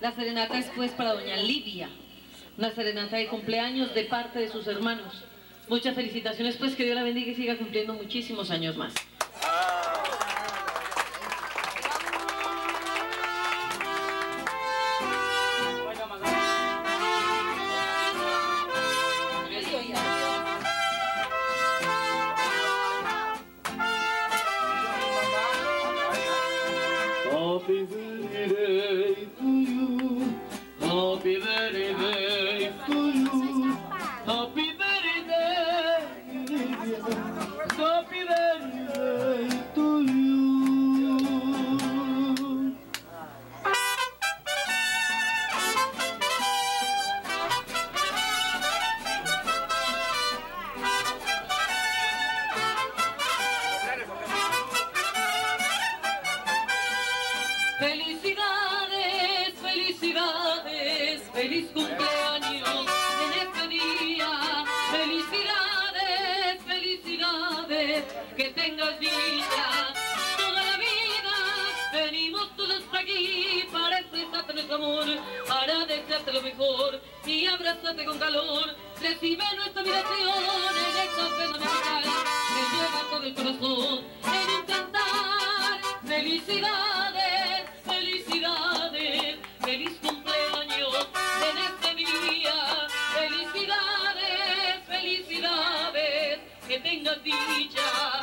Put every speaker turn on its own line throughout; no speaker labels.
La serenata es pues para doña Livia. Una serenata de cumpleaños de parte de sus hermanos. Muchas felicitaciones pues, que Dios la bendiga y siga cumpliendo muchísimos años más. Dicha toda la vida. Venimos todos aquí para expresarte nuestro amor, para desearte lo mejor y abrazarte con calor. Recibe nuestra admiración en esta cena musical que lleva todo el corazón en un cantar. Felicidades, felicidades, feliz cumpleaños en este día. Felicidades, felicidades, que tengas dicha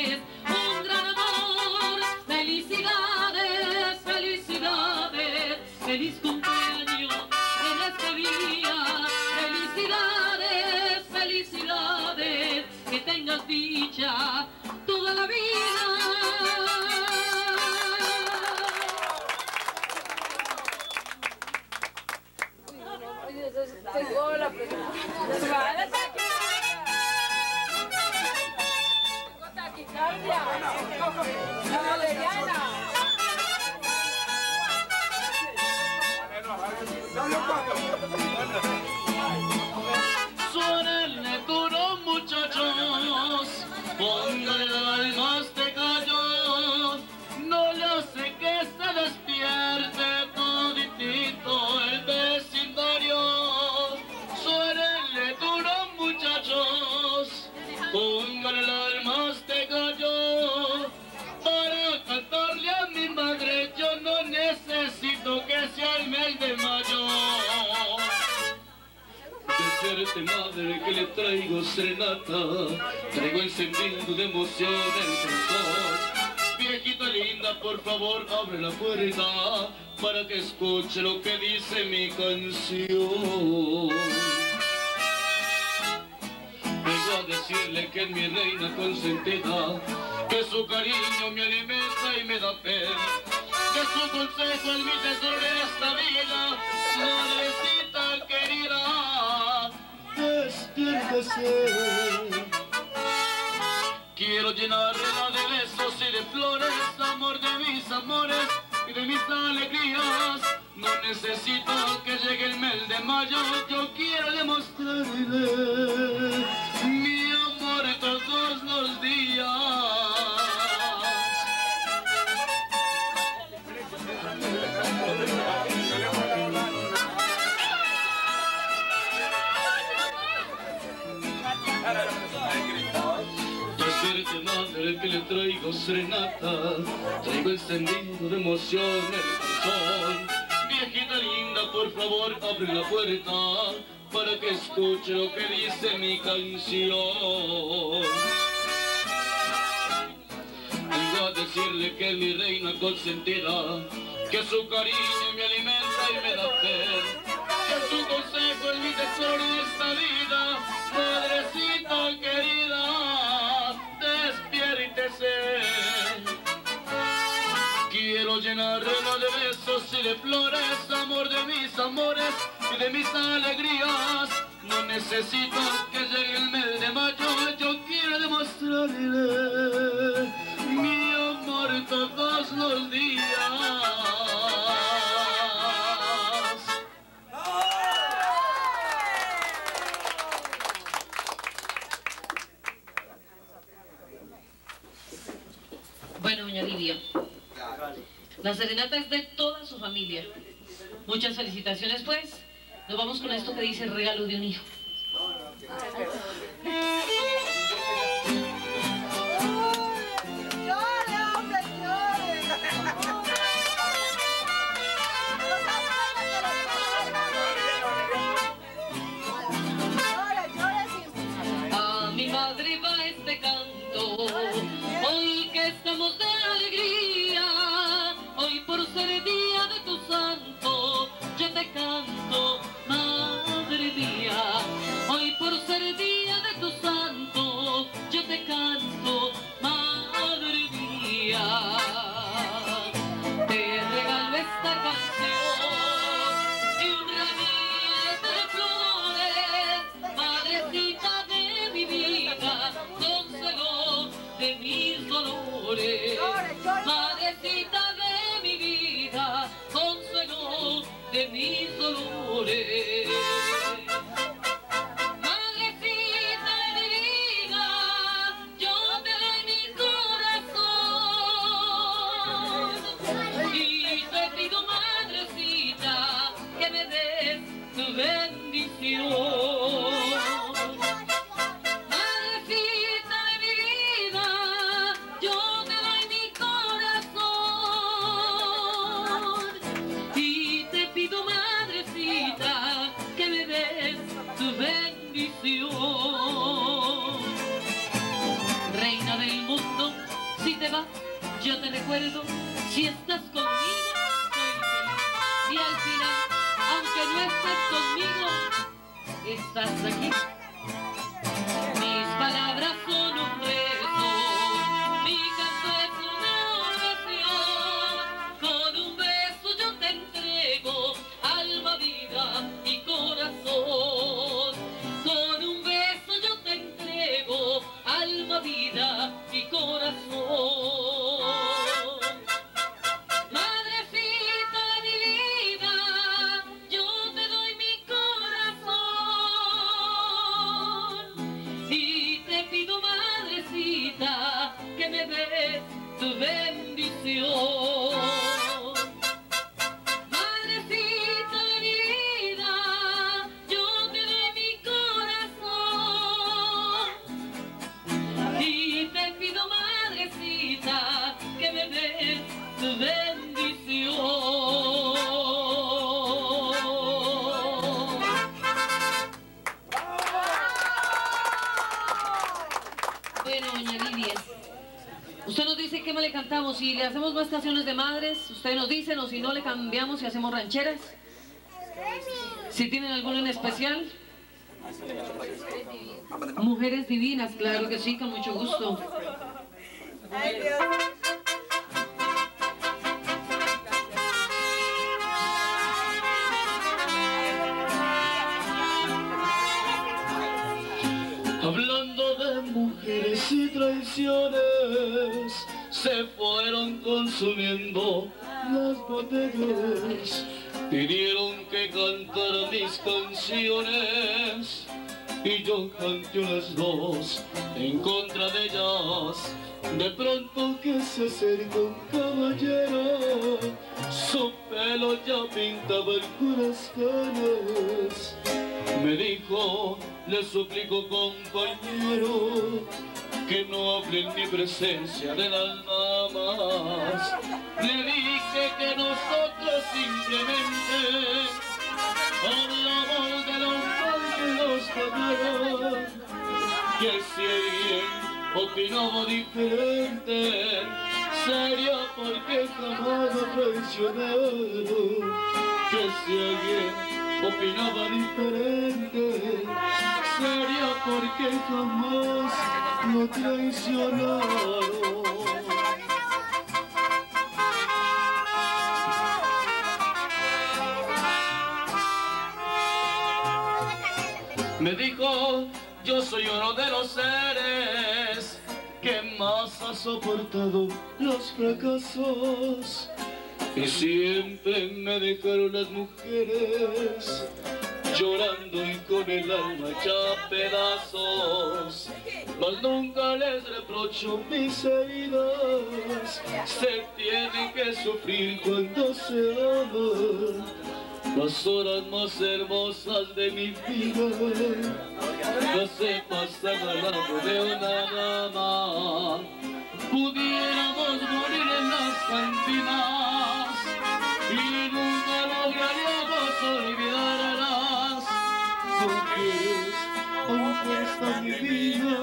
is Decirte madre que le traigo serenata. Traigo encendido de emoción el corazón. Viejita linda, por favor, abre la puerta Para que escuche lo que dice mi canción. Vengo a decirle que es mi reina consentida Que su cariño me alimenta y me da fe Que su consejo es mi tesoro en esta vida. Madrecita Despiértese Quiero llenarla de besos y de flores Amor de mis amores y de mis alegrías. No necesito que llegue el mes de mayo Yo quiero demostrarle le traigo serenata Traigo encendido de emoción el corazón. Viejita linda, por favor, abre la puerta Para que escuche lo que dice mi canción. Vengo a decirle que mi reina consentida Que su cariño me alimenta y me da fe. Que su consejo es mi tesoro en esta vida Madrecita querida, llenarla de besos y de flores, amor de mis amores y de mis alegrías. No necesito que llegue el mes de mayo, yo quiero demostrarle mi amor todos los días.
La serenata es de toda su familia. Muchas felicitaciones, pues. Nos vamos con esto que dice regalo de un hijo. De mis dolores. Madrecita de mi vida, consuelo de mis dolores. Bendición. Qué más le cantamos, si le hacemos más canciones de madres, usted nos dice, o si no le cambiamos y hacemos rancheras. Si tienen alguna en especial. Mujeres divinas, claro que sí, con mucho gusto.
Hablando de mujeres y traiciones, se fueron consumiendo las botellas. Pidieron que cantara mis canciones y yo canté las dos en contra de ellas. De pronto que se acerca un caballero, su pelo ya pintaba algunas canas. Me dijo, le suplico compañero, que no hable mi presencia de las damas. Le dije que nosotros simplemente, por la voz de los bandidos mataron, que si alguien opinaba diferente, sería porque jamás lo traicionaron. Que si alguien opinaba diferente, sería porque jamás lo traicionaron. Me dijo, yo soy uno de los seres que más ha soportado los fracasos y siempre me dejaron las mujeres llorando y con el alma hecha pedazos. Mas nunca les reprocho mis heridas, se tienen que sufrir cuando se aman. Las horas más hermosas de mi vida no se pasan al lado de una dama. Pudiéramos morir en las cantinas aunque mi vida.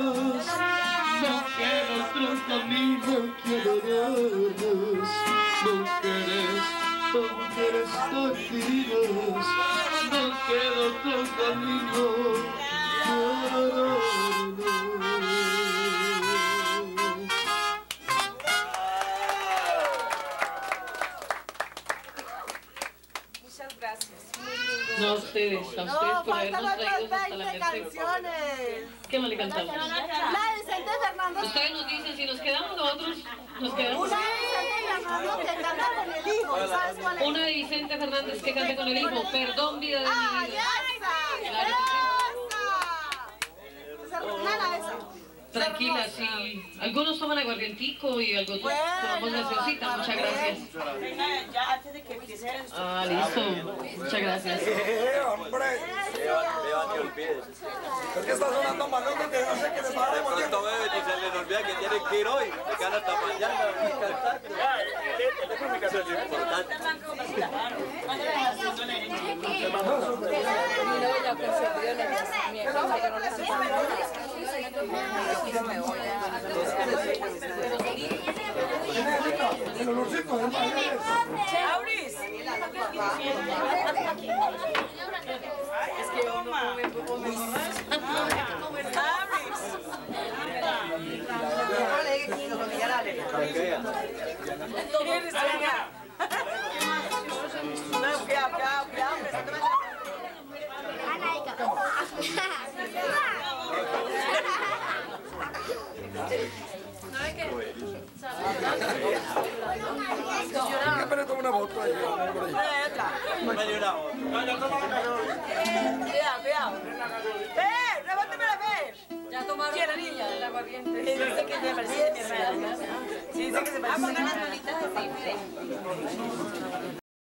No queda otro camino que adorarnos, mujeres, mujeres dormidas, no queda otro camino que adorarnos.
No a ustedes, a ustedes
No,
por
faltan
habernos traído
otras
hasta la
20
Merced.
canciones.
¿Qué más le cantamos?
La de Vicente Fernández.
Ustedes nos dicen si nos quedamos nosotros, nos quedamos.
Una de Vicente Fernández que canta con el hijo. ¿Sabes cuál es?
Una de Vicente Fernández que cante con el hijo, perdón vida de mi
¡Ay,
vida.
¡Esa!
Tranquila, sí. Algunos toman aguardientico y algo tomamos gaseosita, muchas gracias.
Ya antes de que empiece
Ah, listo. Muchas gracias.
¡Eh, hombre!
Olvides.
Es que está sonando Manolo que no sé qué le va a
De
morir.
pronto bebe y se les olvida que que ir hoy. Hasta mañana. Eso es lo importante.
El olorcito baile.
¡Auris! Es que ¡Auris! Cuidado, cuidado. ¡Rebótemela, ver! Ya tomaron ¿Quién, la niña? La corriente. Dice que se parece a mi hermana. Sí, dice que se parece a mi hermana.